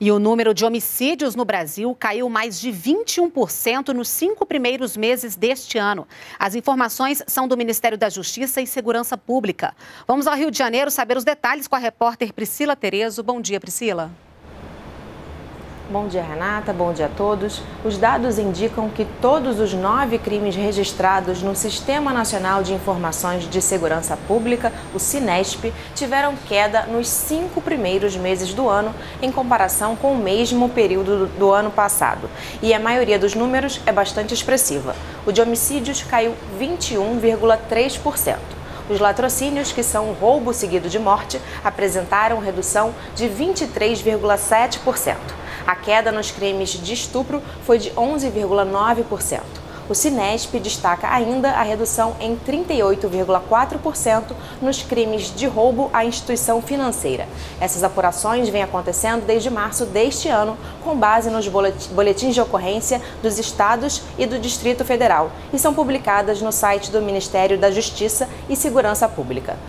E o número de homicídios no Brasil caiu mais de 21% nos cinco primeiros meses deste ano. As informações são do Ministério da Justiça e Segurança Pública. Vamos ao Rio de Janeiro saber os detalhes com a repórter Priscila Terezo. Bom dia, Priscila. Bom dia, Renata. Bom dia a todos. Os dados indicam que todos os nove crimes registrados no Sistema Nacional de Informações de Segurança Pública, o SINESP, tiveram queda nos cinco primeiros meses do ano, em comparação com o mesmo período do ano passado. E a maioria dos números é bastante expressiva. O de homicídios caiu 21,3%. Os latrocínios, que são roubo seguido de morte, apresentaram redução de 23,7%. A queda nos crimes de estupro foi de 11,9%. O Cinesp destaca ainda a redução em 38,4% nos crimes de roubo à instituição financeira. Essas apurações vêm acontecendo desde março deste ano, com base nos boletins de ocorrência dos estados e do Distrito Federal, e são publicadas no site do Ministério da Justiça e Segurança Pública.